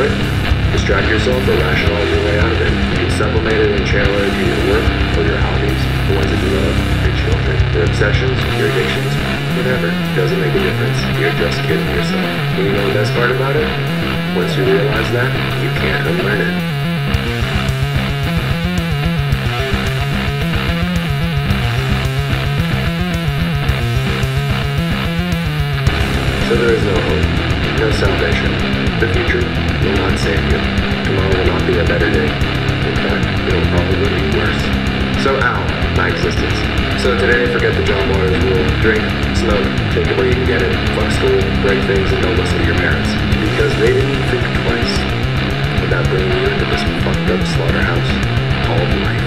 It, distract yourself, or rationalize your way out of it. You can sublimate it and channel it into your work or your hobbies, the ones that you love, your children, your obsessions, your addictions, whatever. Doesn't make a difference. You're just kidding yourself. And you know the best part about it? Once you realize that, you can't unlearn it. So there is no hope, no salvation. The future will not save you. Tomorrow will not be a better day. In fact, it'll probably be worse. So ow, my existence. So today, forget the John Waters rule. Drink, smoke, take it where you can get it. Fuck school, break things, and don't listen to your parents. Because they didn't think twice about bringing you into this fucked up slaughterhouse called life.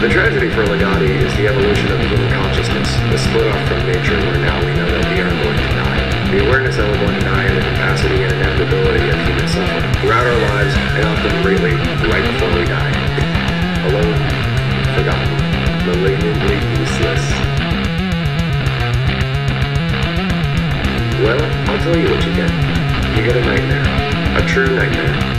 The tragedy for Ligotti is the evolution of the human consciousness, the split off from nature where now we know that we are going to die. The awareness that we're going to die and the capacity and inevitability of human suffering throughout our lives and often greatly right before we die. Alone, forgotten, malignantly useless. Well, I'll tell you what you get. You get a nightmare. A true nightmare.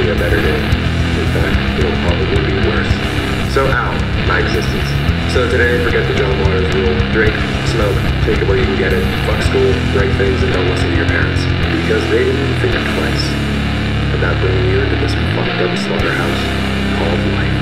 Be a better day. In fact, it'll probably be worse. So ow, my existence. So today, forget the John Waters rule. Drink, smoke, take it where you can get it. Fuck school, break things, and don't listen to your parents. Because they didn't think twice about bringing you into this fucked up slaughterhouse called life.